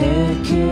Hey, kid.